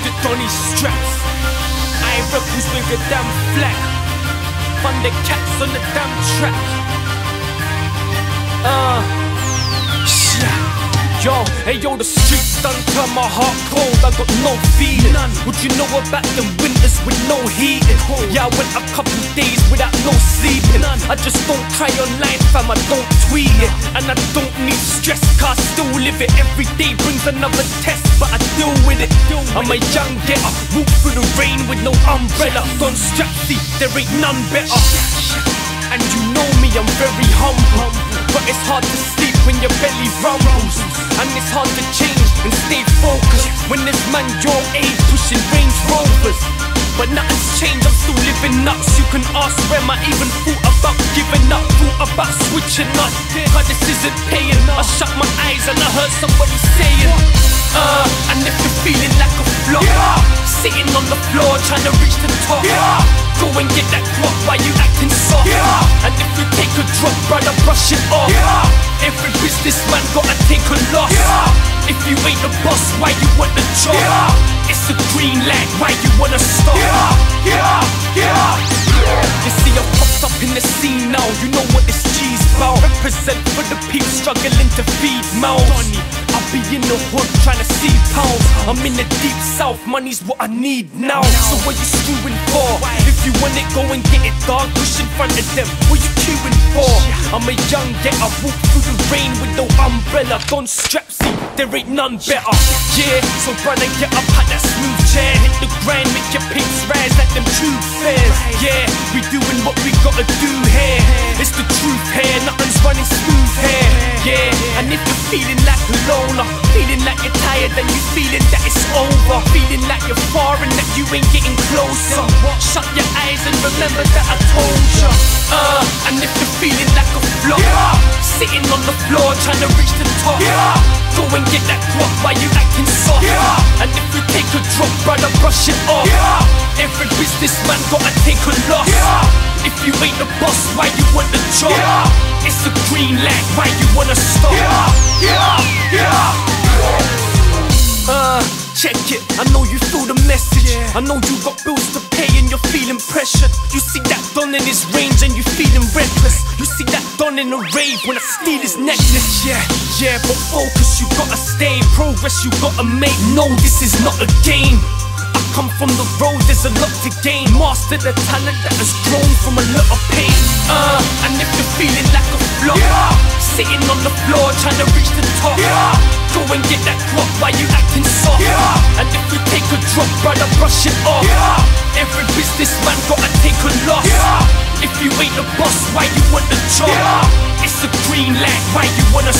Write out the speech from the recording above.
money straps. I rebels with a damn flag. Thunder cats on the damn track. Uh, yeah. Yo, hey yo, the streets done turn my heart cold. I got no feeling. None. What you know about the winters with no heating? Yeah, I went a couple days without no sleeping. I just don't cry online, fam. I don't tweet it, and I don't need stress. Cause I still live it. Every day brings another test, but I deal with it. I'm a young getter, walk through the rain with no umbrella. Don't strap, see, there ain't none better. And you know me, I'm very humble. But it's hard to sleep when your belly rumbles. And it's hard to change and stay focused when this man your age pushing Range Rovers. But nothing's changed, I'm still living. So you can ask where I even thought about giving up, thought about switching up. Cause this isn't paying. I shut my eyes and I heard somebody saying, uh, and if you're feeling like a flop, sitting on the floor trying to reach the top. Go and get that guap, why you acting soft? And if you take a drop, brother, brush it off. Every businessman gotta take a loss. If you ain't the boss, why you want the job? It's a green light, why you wanna stop? Get up, get up, get up You see, I popped up in the scene now. You know what this G's about. Represent for the people struggling to feed mouths. I'll be in the hood trying to see pounds. I'm in the deep south, money's what I need now. So what you screwing for? You want it, go and get it, dog. Push in front of them. What you queuing for? I'm a young get I walk through the rain with no umbrella. Don Strapzy, there ain't none better. Yeah, so brother, get up at that smooth chair. Hit the grind, make your pics rise like them true fairs. Yeah, we doing what we gotta do here. Like you're you feeling that it's over, feeling like you're far and that you ain't getting closer. Shut your eyes and remember that I told you. Uh, and if you're feeling like a flop, sitting on the floor trying to reach the top. Go and get that guap, why you acting soft? And if you take a drop, brother, brush it off. Every businessman gotta take a loss. If you ain't the boss, why you want the job? It's a green light, why you wanna stop? Uh, check it. I know you feel the message. I know you got bills to pay and you're feeling pressure. You see that Don in his range and you're feeling reckless. You see that Don in a rave when I steal his necklace. Yeah, yeah, but focus, you gotta stay. Progress, you gotta make. No, this is not a game. I come from the road, there's a lot to gain. Master the talent that has grown from a lot of pain. Uh, and if you're feeling like a flop, sitting on the floor trying to reach the top. Go and get that guap, why you acting soft? And if a drop, brother, brush it off. Every businessman gotta take a loss. If you ain't the boss, why you want the job? It's a green light, why you wanna?